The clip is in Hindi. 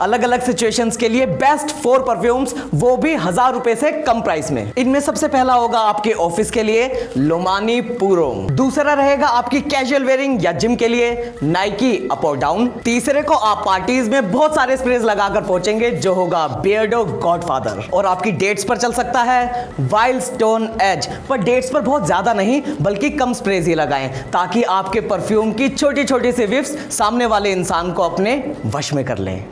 अलग अलग सिचुएशंस के लिए बेस्ट फोर परफ्यूम्स वो भी हज़ार रुपए से कम प्राइस में। इनमें सबसे पहला होगा आपके ऑफ़िस के लिए लोमानी पूरो दूसरा रहेगा आपकी कैजुअल वेयरिंग या जिम के लिए नाइकी अप और डाउन तीसरे को आप पार्टीज़ में बहुत सारे स्प्रेज लगाकर पहुँचेंगे, जो होगा बियर्डो गॉडफादर और आपकी डेट्स पर चल सकता है वाइल्ड स्टोन एज पर डेट्स पर बहुत ज़्यादा नहीं, बल्कि कम स्प्रेज ही लगाएँ, ताकि आपके परफ्यूम की छोटी छोटी सी विफ्स सामने वाले इंसान को अपने वश में कर लें।